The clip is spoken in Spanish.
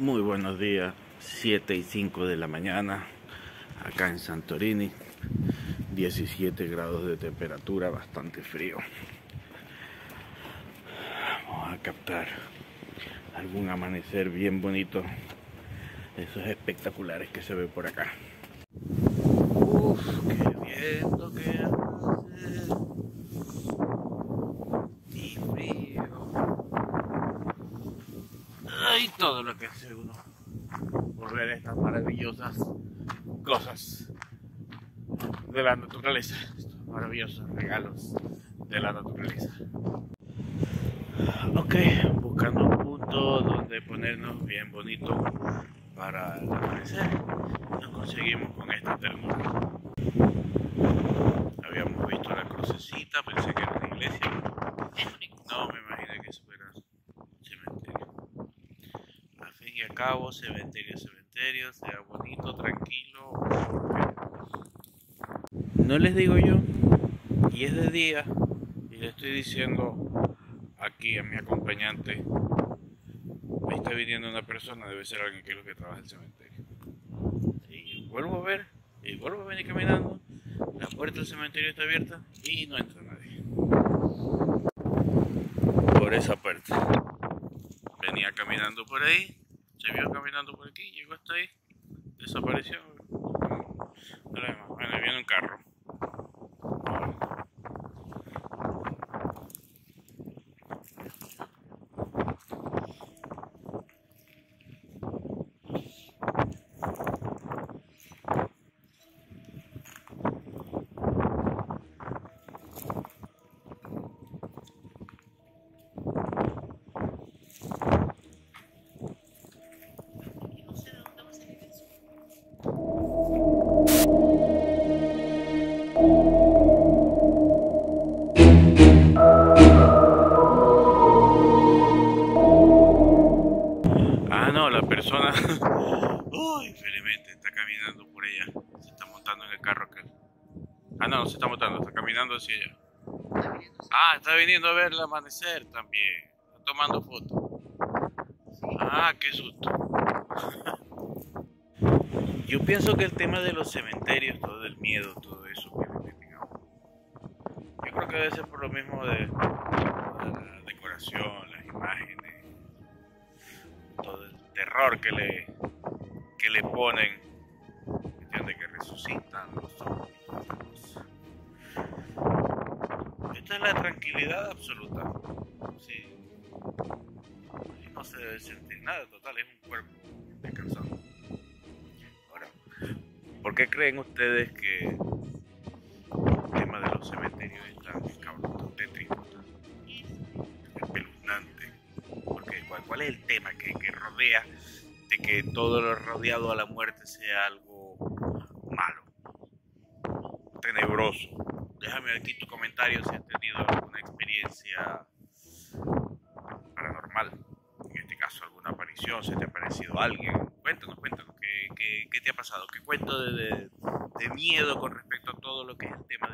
Muy buenos días, 7 y 5 de la mañana, acá en Santorini, 17 grados de temperatura, bastante frío. Vamos a captar algún amanecer bien bonito, esos espectaculares que se ve por acá. Uf, qué viento que hace. Y frío. Ay, todo lo que hace uno por ver estas maravillosas cosas de la naturaleza, estos maravillosos regalos de la naturaleza. Ok, buscando un punto donde ponernos bien bonito para el amanecer, nos conseguimos con esta ternura. Habíamos visto la crucecita, pensé que era una iglesia. No, me imaginé que eso era un cementerio. Y al cabo, cementerio, cementerio, sea bonito, tranquilo. No les digo yo, y es de día, y le estoy diciendo aquí a mi acompañante, me está viniendo una persona, debe ser alguien que es lo que trabaja en el cementerio. Y vuelvo a ver, y vuelvo a venir caminando, la puerta del cementerio está abierta y no entra nadie. Por esa parte. Venía caminando por ahí, se vio caminando por aquí, llegó hasta ahí, desapareció. No. Bueno, viene un carro. Persona. Uy, infelizmente está caminando por ella. Se está montando en el carro aquel. Ah, no, no se está montando, está caminando hacia viniendo Ah, está viniendo a ver el amanecer también. Está tomando fotos. Ah, qué susto. Yo pienso que el tema de los cementerios, todo el miedo, todo eso. Yo creo que debe ser por lo mismo de la decoración, terror que le, que le ponen. ¿Entiendes? Que resucitan los zombies. Esta es la tranquilidad absoluta. No se debe sentir nada, total, es un cuerpo descansando. Ahora, ¿por qué creen ustedes que ¿cuál, es el tema que, que rodea de que todo lo rodeado a la muerte sea algo malo, tenebroso? Déjame aquí tu comentario si has tenido alguna experiencia paranormal. En este caso, alguna aparición, se te ha aparecido alguien. Cuéntanos, cuéntanos, ¿qué, qué, qué te ha pasado? ¿Qué cuento de, de- de miedo con respecto a todo lo que es el tema